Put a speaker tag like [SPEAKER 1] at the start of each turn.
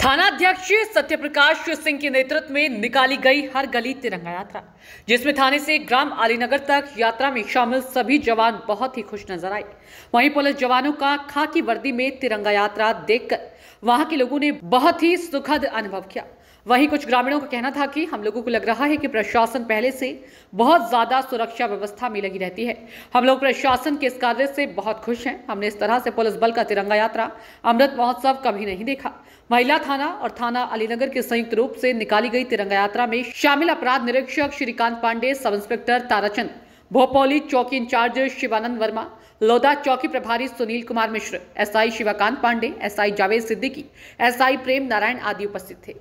[SPEAKER 1] थानाध्यक्ष सत्यप्रकाश सिंह के नेतृत्व में निकाली गई हर गली तिरंगा यात्रा, जिसमें थाने से ग्राम आलीनगर तक यात्रा में शामिल सभी जवान बहुत ही खुश नज़र आए। वहीं पुलिस जवानों का खाकी वर्दी में तिरंगा यात्रा देखकर वहाँ के लोगों ने बहुत ही सुखद अनुभव किया। वहीं कुछ ग्रामीणों का कहना था कि हम लोगों को लग रहा है कि प्रशासन पहले से बहुत ज़्यादा सुरक्षा व्यवस्था में लगी रहती है। हम लोग प्रशासन के इस कार्य से बहुत खुश हैं। हमने इस तरह से पुलिस बल का तिरंगा यात्रा, अमृत महोत्सव कभी नहीं देखा। महिला थाना और थाना अलीनगर के संयुक्त रूप से निकाली गई तिरंगा यात्रा में शामिल अपराध निरीक्षक श्रीकांत पांडे, सब इंस्पेक्टर ताराचंद, भोपौली चौकी इंचार्ज शिवानंद वर्मा, लोदा चौकी प्रभारी Sunil Kumar Mishra, SI Shivakant Pandey, SI Javed Siddiqui, SI Prem Narayan आदि उपस्थित थे।